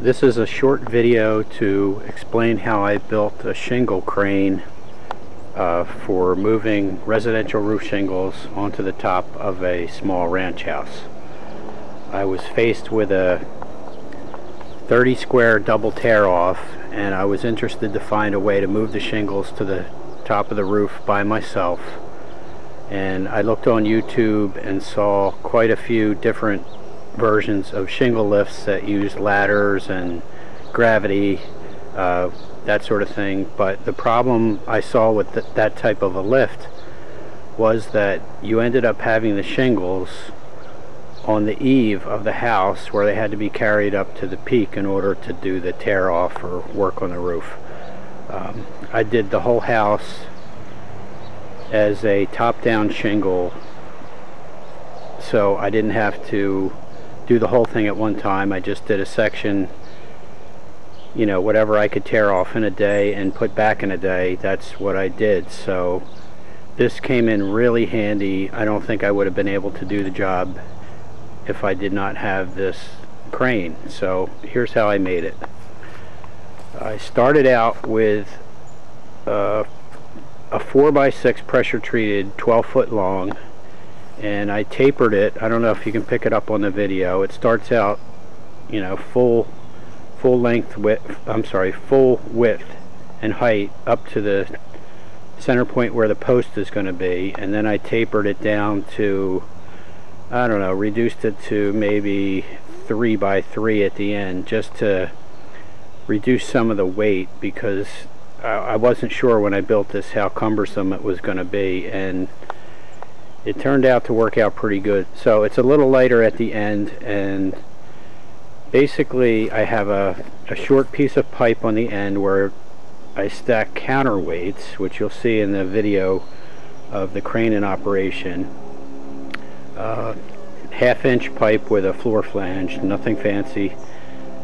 This is a short video to explain how I built a shingle crane uh, for moving residential roof shingles onto the top of a small ranch house. I was faced with a 30 square double tear off and I was interested to find a way to move the shingles to the top of the roof by myself and I looked on YouTube and saw quite a few different versions of shingle lifts that use ladders and gravity, uh, that sort of thing. But the problem I saw with th that type of a lift was that you ended up having the shingles on the eave of the house where they had to be carried up to the peak in order to do the tear off or work on the roof. Um, I did the whole house as a top-down shingle so I didn't have to do the whole thing at one time. I just did a section, you know, whatever I could tear off in a day and put back in a day, that's what I did. So this came in really handy. I don't think I would have been able to do the job if I did not have this crane. So here's how I made it. I started out with uh, a 4x6 pressure treated 12 foot long and I tapered it. I don't know if you can pick it up on the video. It starts out you know full full length width I'm sorry full width and height up to the center point where the post is going to be. And then I tapered it down to I don't know reduced it to maybe 3 by 3 at the end just to reduce some of the weight because I wasn't sure when I built this how cumbersome it was going to be. And it turned out to work out pretty good. So it's a little lighter at the end and basically I have a, a short piece of pipe on the end where I stack counterweights, which you'll see in the video of the crane in operation. Uh, half inch pipe with a floor flange, nothing fancy.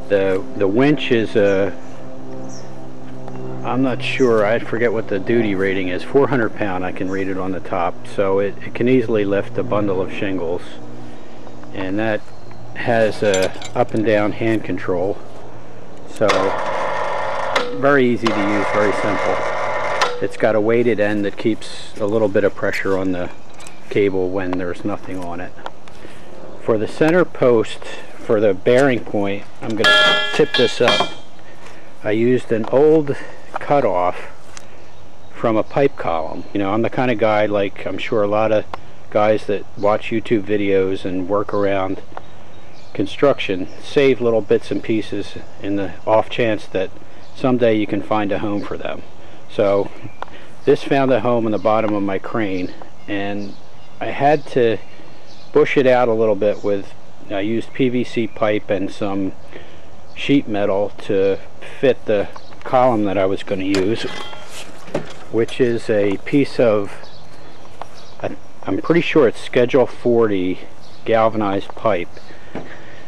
The, the winch is a I'm not sure. I forget what the duty rating is. 400 pound. I can read it on the top. So it, it can easily lift a bundle of shingles. And that has a up and down hand control. So very easy to use, very simple. It's got a weighted end that keeps a little bit of pressure on the cable when there's nothing on it. For the center post, for the bearing point, I'm going to tip this up. I used an old cut off from a pipe column. You know, I'm the kind of guy like I'm sure a lot of guys that watch YouTube videos and work around construction save little bits and pieces in the off chance that someday you can find a home for them. So this found a home in the bottom of my crane and I had to bush it out a little bit with I used PVC pipe and some sheet metal to fit the column that I was going to use which is a piece of I'm pretty sure it's schedule 40 galvanized pipe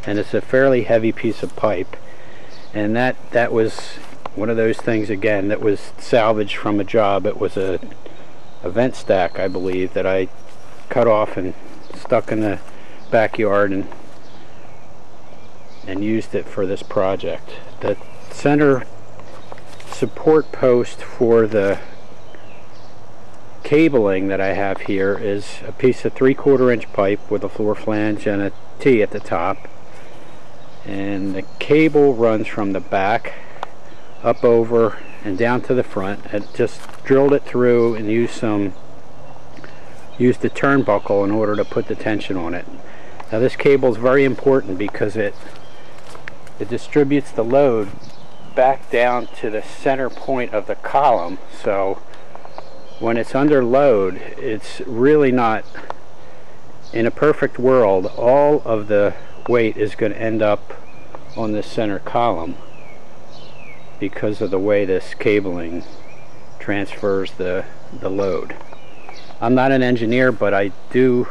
and it's a fairly heavy piece of pipe. And that that was one of those things again that was salvaged from a job. It was a, a vent stack I believe that I cut off and stuck in the backyard and and used it for this project. The center support post for the cabling that I have here is a piece of three quarter inch pipe with a floor flange and a T at the top. And the cable runs from the back up over and down to the front. And just drilled it through and used some used the turnbuckle in order to put the tension on it. Now this cable is very important because it it distributes the load back down to the center point of the column. So when it's under load it's really not in a perfect world all of the weight is going to end up on the center column because of the way this cabling transfers the the load. I'm not an engineer but I do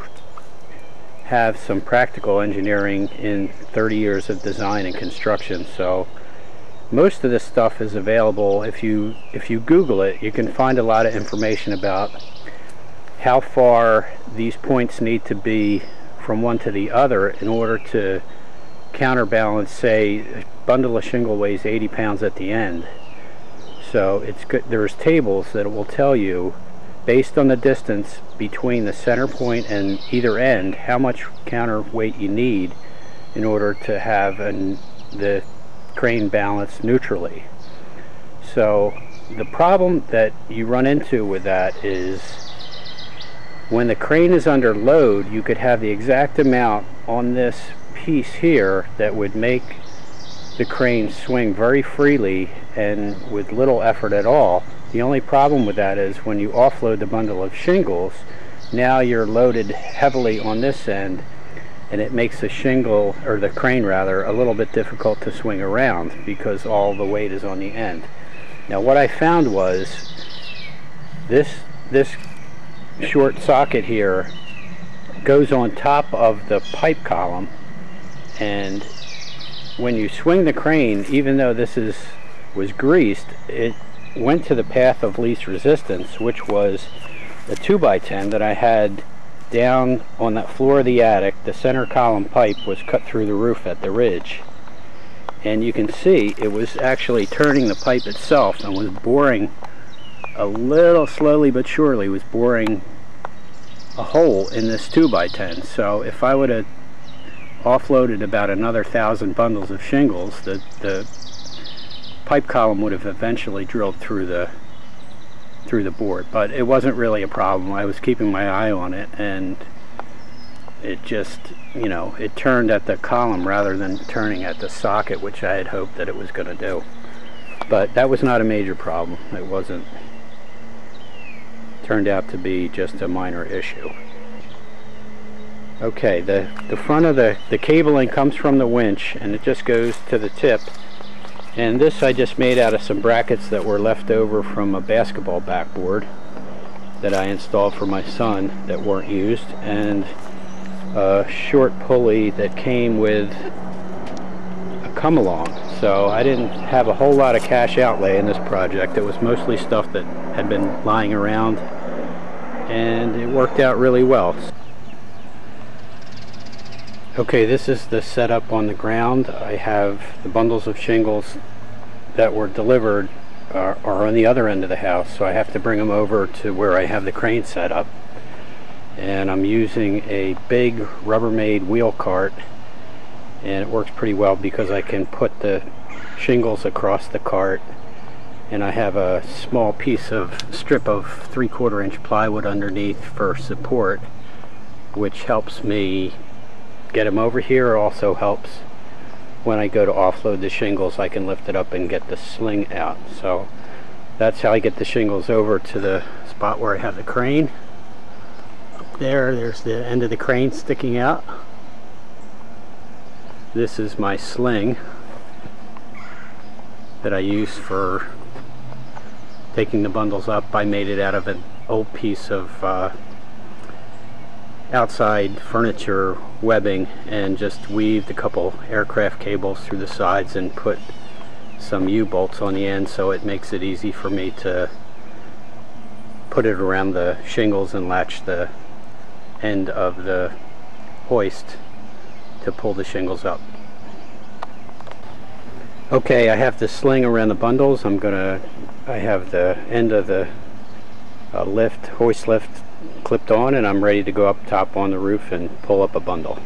have some practical engineering in 30 years of design and construction so most of this stuff is available if you if you google it you can find a lot of information about how far these points need to be from one to the other in order to counterbalance, say, a bundle of shingle weighs 80 pounds at the end. So it's good. There's tables that will tell you, based on the distance between the center point and either end, how much counterweight you need in order to have an, the crane balance neutrally. So the problem that you run into with that is when the crane is under load you could have the exact amount on this piece here that would make the crane swing very freely and with little effort at all. The only problem with that is when you offload the bundle of shingles now you're loaded heavily on this end and it makes the shingle or the crane rather a little bit difficult to swing around because all the weight is on the end. Now what I found was this this short socket here goes on top of the pipe column and when you swing the crane even though this is was greased it went to the path of least resistance which was the 2x10 that I had down on that floor of the attic the center column pipe was cut through the roof at the ridge. And you can see it was actually turning the pipe itself and was boring a little slowly but surely. Was boring a hole in this 2x10 so if I would have offloaded about another thousand bundles of shingles the, the pipe column would have eventually drilled through the through the board but it wasn't really a problem. I was keeping my eye on it and it just you know it turned at the column rather than turning at the socket which I had hoped that it was going to do. But that was not a major problem. It wasn't turned out to be just a minor issue. Okay the the front of the the cabling comes from the winch and it just goes to the tip and this I just made out of some brackets that were left over from a basketball backboard that I installed for my son that weren't used and a short pulley that came with a come along. So I didn't have a whole lot of cash outlay in this project. It was mostly stuff that had been lying around and it worked out really well. Okay, this is the setup on the ground. I have the bundles of shingles that were delivered are, are, on the other end of the house, so I have to bring them over to where I have the crane set up and I'm using a big Rubbermaid wheel cart and it works pretty well because I can put the shingles across the cart and I have a small piece of strip of three-quarter inch plywood underneath for support which helps me get them over here also helps. When I go to offload the shingles I can lift it up and get the sling out. So that's how I get the shingles over to the spot where I have the crane. Up there there's the end of the crane sticking out. This is my sling that I use for taking the bundles up. I made it out of an old piece of uh, outside furniture webbing and just weaved a couple aircraft cables through the sides and put some U-bolts on the end so it makes it easy for me to put it around the shingles and latch the end of the hoist to pull the shingles up. Okay, I have the sling around the bundles. I'm gonna, I have the end of the uh, lift, hoist lift clipped on and I'm ready to go up top on the roof and pull up a bundle.